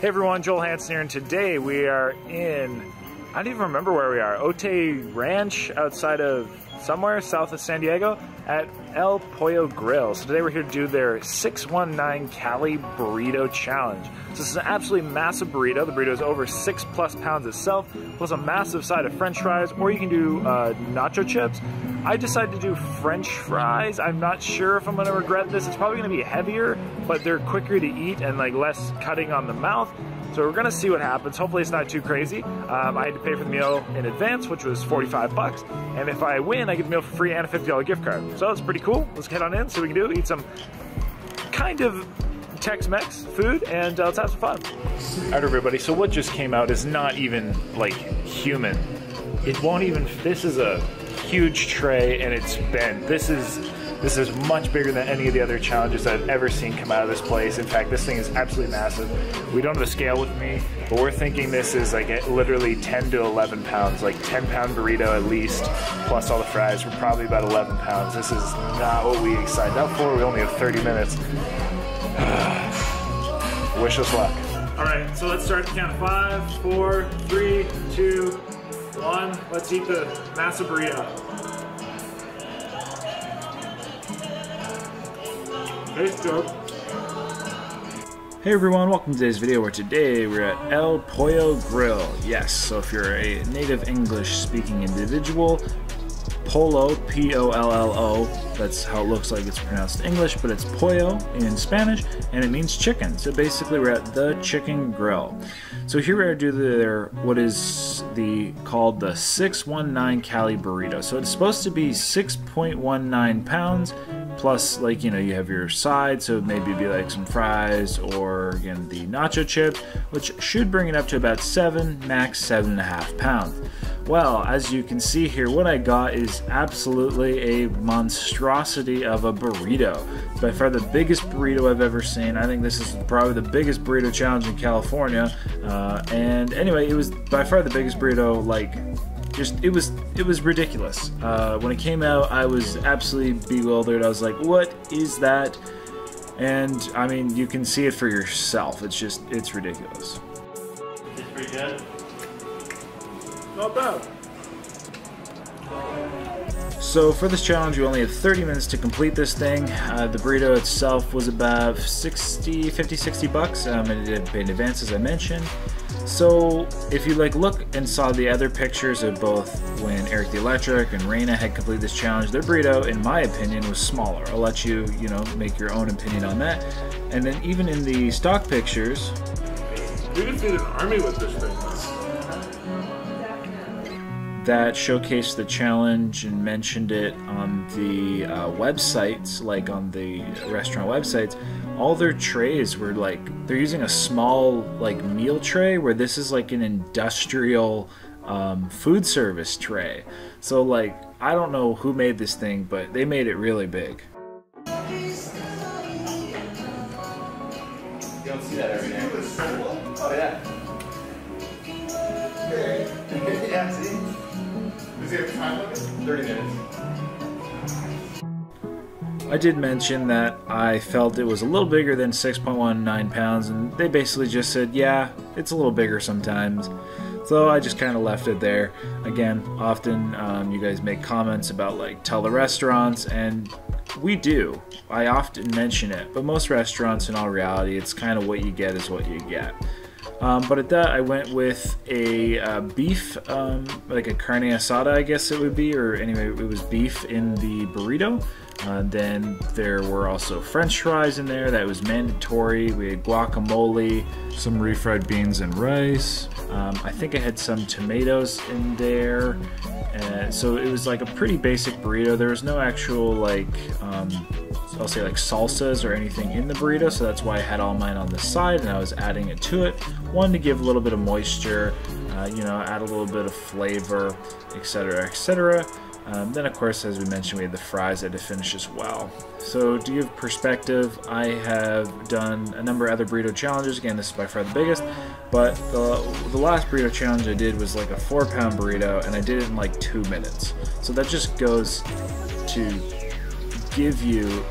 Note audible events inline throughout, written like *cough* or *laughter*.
Hey everyone, Joel Hansen here, and today we are in, I don't even remember where we are, Otay Ranch outside of somewhere south of San Diego at El Pollo Grill. So today we're here to do their 619 Cali Burrito Challenge. So this is an absolutely massive burrito. The burrito is over six plus pounds itself, plus a massive side of french fries, or you can do uh, nacho chips. I decided to do french fries. I'm not sure if I'm gonna regret this. It's probably gonna be heavier, but they're quicker to eat and like less cutting on the mouth. So we're gonna see what happens. Hopefully it's not too crazy. Um, I had to pay for the meal in advance, which was 45 bucks. And if I win, I get the meal for free and a $50 gift card. So it's pretty cool. Let's head on in, see what we can do. Eat some kind of Tex-Mex food and uh, let's have some fun. All right, everybody, so what just came out is not even like human. It won't even, this is a huge tray and it's bent. This is this is much bigger than any of the other challenges I've ever seen come out of this place. In fact, this thing is absolutely massive. We don't have a scale with me, but we're thinking this is like literally 10 to 11 pounds, like 10 pound burrito at least, plus all the fries. We're probably about 11 pounds. This is not what we signed up for. We only have 30 minutes. *sighs* Wish us luck. All right, so let's start the count of five, four, three, two, one. Let's eat the massive burrito. Hey everyone, welcome to today's video where today we're at El Pollo Grill. Yes, so if you're a native English speaking individual, Polo, P-O-L-L-O, that's how it looks like it's pronounced in English, but it's pollo in Spanish, and it means chicken. So basically we're at the Chicken Grill. So here we are do their, what is the, called the 619 Cali Burrito. So it's supposed to be 6.19 pounds, plus like you know you have your side so maybe be like some fries or again the nacho chip which should bring it up to about seven max seven and a half pounds. Well as you can see here what i got is absolutely a monstrosity of a burrito. By far the biggest burrito i've ever seen. I think this is probably the biggest burrito challenge in california. Uh, and anyway it was by far the biggest burrito like just it was it was ridiculous. Uh, when it came out, I was absolutely bewildered. I was like, "What is that?" And I mean, you can see it for yourself. It's just it's ridiculous. It's pretty good. Not bad. So for this challenge, you only have 30 minutes to complete this thing. Uh, the burrito itself was about 60, 50, 60 bucks, um, and it did pay in advance, as I mentioned. So if you like look and saw the other pictures of both when Eric the Electric and Raina had completed this challenge, their burrito, in my opinion, was smaller. I'll let you, you know, make your own opinion on that. And then even in the stock pictures, we could feed an army with this thing. That showcased the challenge and mentioned it on the uh, websites, like on the restaurant websites all their trays were like they're using a small like meal tray where this is like an industrial um, food service tray so like i don't know who made this thing but they made it really big You don't see that every day. Oh yeah. yeah, Does have time limit? 30 minutes. I did mention that I felt it was a little bigger than 6.19 pounds, and they basically just said, yeah, it's a little bigger sometimes. So I just kind of left it there. Again, often um, you guys make comments about like tell the restaurants, and we do. I often mention it, but most restaurants, in all reality, it's kind of what you get is what you get. Um, but at that, I went with a uh, beef, um, like a carne asada, I guess it would be, or anyway, it was beef in the burrito. Uh, then there were also french fries in there, that was mandatory. We had guacamole, some refried beans and rice. Um, I think I had some tomatoes in there. Uh, so it was like a pretty basic burrito. There was no actual, like, um, I'll say like salsas or anything in the burrito, so that's why I had all mine on the side and I was adding it to it. One to give a little bit of moisture, uh, you know, add a little bit of flavor, etc., etc. Um, then, of course, as we mentioned, we had the fries that to finish as well. So, to give perspective, I have done a number of other burrito challenges. Again, this is by far the biggest, but the, the last burrito challenge I did was like a four pound burrito, and I did it in like two minutes. So, that just goes to give you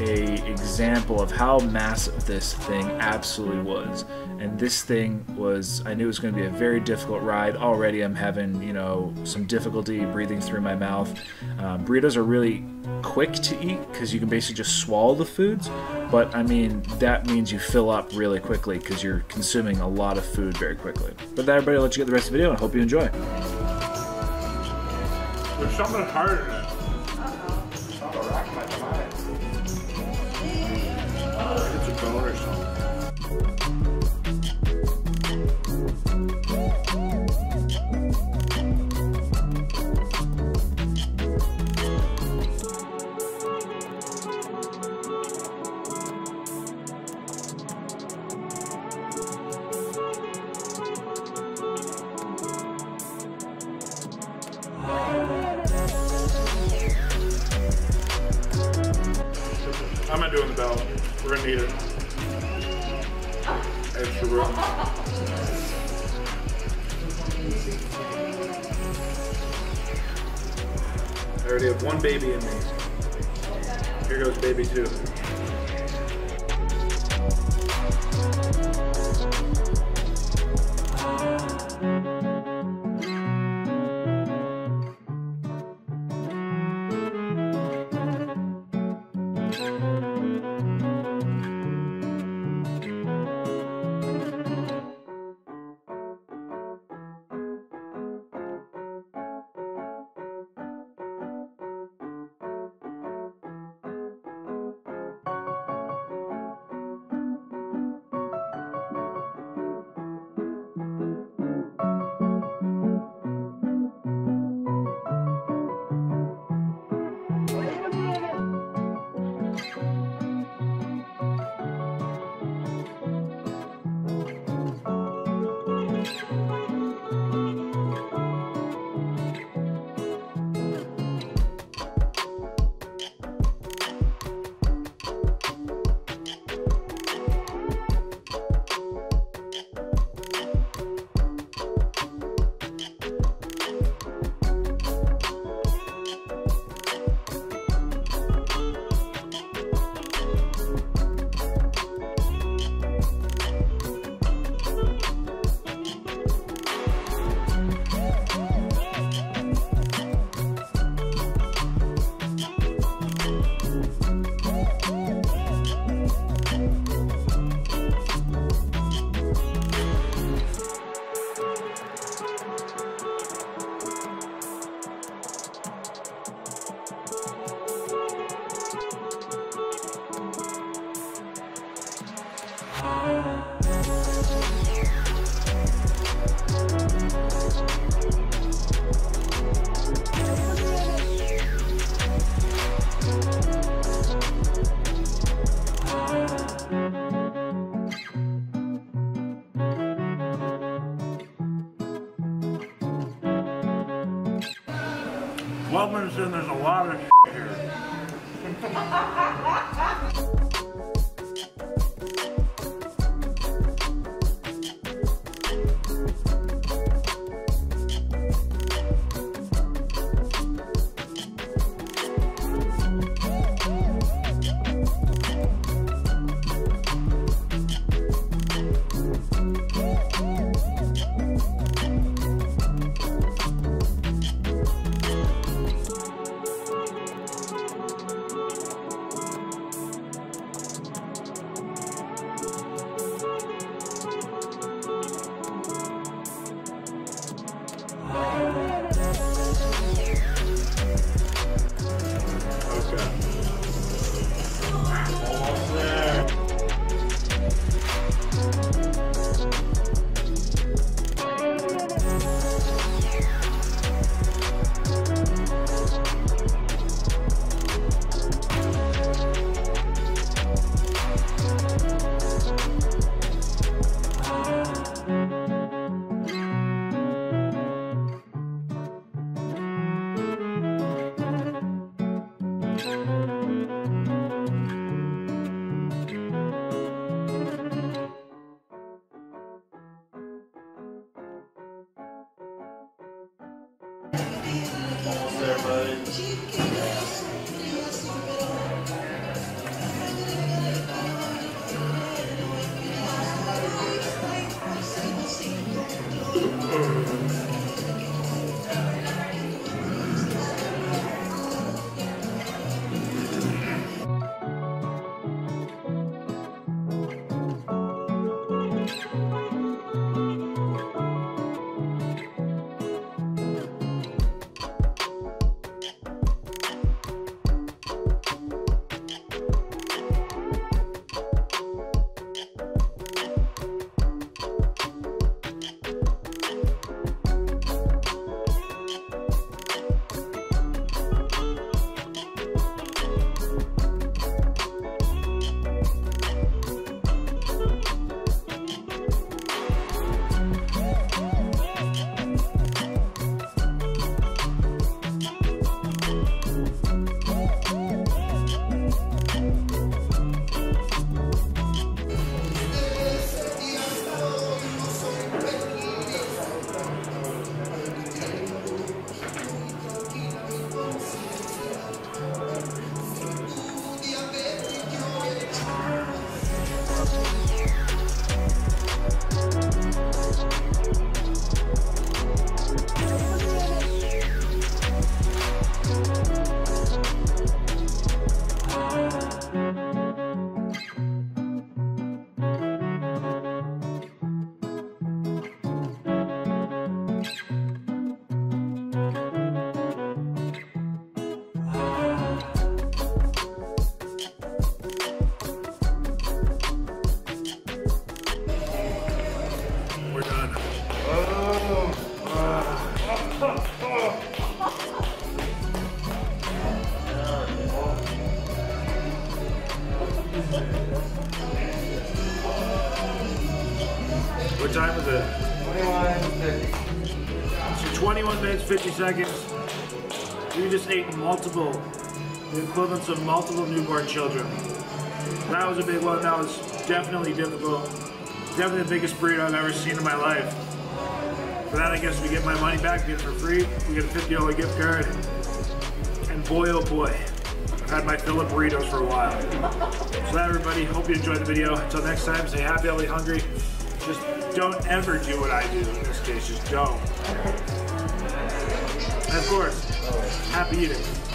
a example of how massive this thing absolutely was. And this thing was, I knew it was going to be a very difficult ride. Already I'm having, you know, some difficulty breathing through my mouth. Um, burritos are really quick to eat because you can basically just swallow the foods. But I mean, that means you fill up really quickly because you're consuming a lot of food very quickly. But that, everybody, I'll let you get the rest of the video and hope you enjoy. There's something harder Bone or something. I'm not doing the bell. We're gonna need it. Extra room. I already have one baby in me. Here goes baby two. Minutes there's a lot of here. *laughs* Almost there, buddy. What time is it? 21.50. So 21 minutes, 50 seconds. You just ate multiple, the equivalents of multiple newborn children. That was a big one. That was definitely difficult. Definitely the biggest burrito I've ever seen in my life. For that, I guess we get my money back, get it for free. We get a $50 gift card. And boy, oh boy, I've had my fill of burritos for a while. So that, everybody, hope you enjoyed the video. Until next time, stay happy, healthy, hungry. Just don't ever do what I do in this case. Just don't. And of course, happy eating.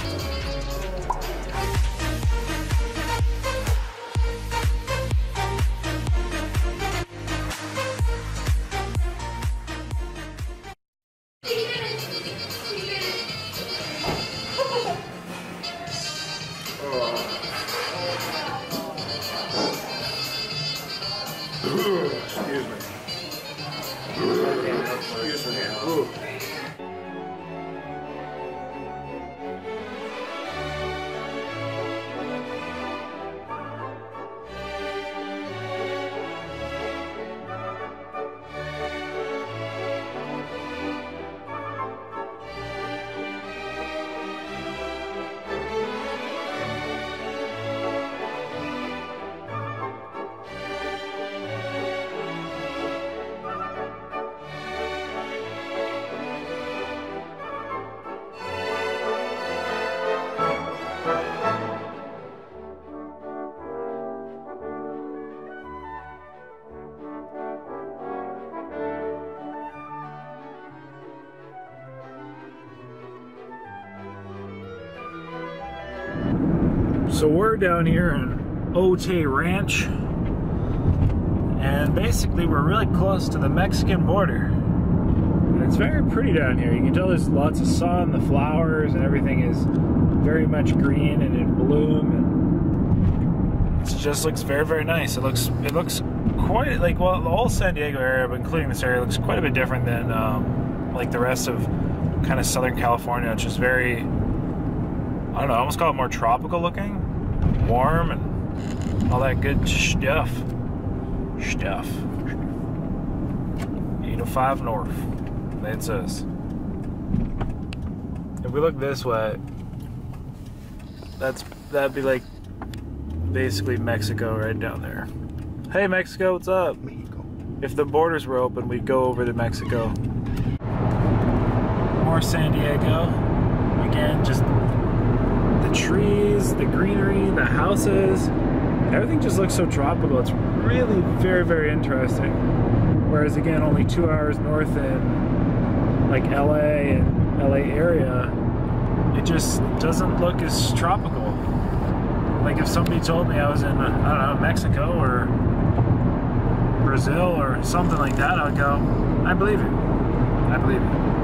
So we're down here in Otay Ranch, and basically we're really close to the Mexican border. And it's very pretty down here. You can tell there's lots of sun, the flowers, and everything is very much green and in bloom. And it just looks very, very nice. It looks, it looks quite like well, the whole San Diego area, but including this area, looks quite a bit different than um, like the rest of kind of Southern California, which is very I don't know, I almost call it more tropical looking, warm, and all that good stuff. Stuff. 805 North. That's us. If we look this way, that's that'd be like basically Mexico right down there. Hey Mexico, what's up? Mexico. If the borders were open, we'd go over to Mexico. More San Diego. Again, just the trees, the greenery, the houses, everything just looks so tropical. It's really very, very interesting. Whereas again, only two hours north in like LA and LA area, it just doesn't look as tropical. Like if somebody told me I was in, I don't know, Mexico or Brazil or something like that, I would go, I believe you. I believe you.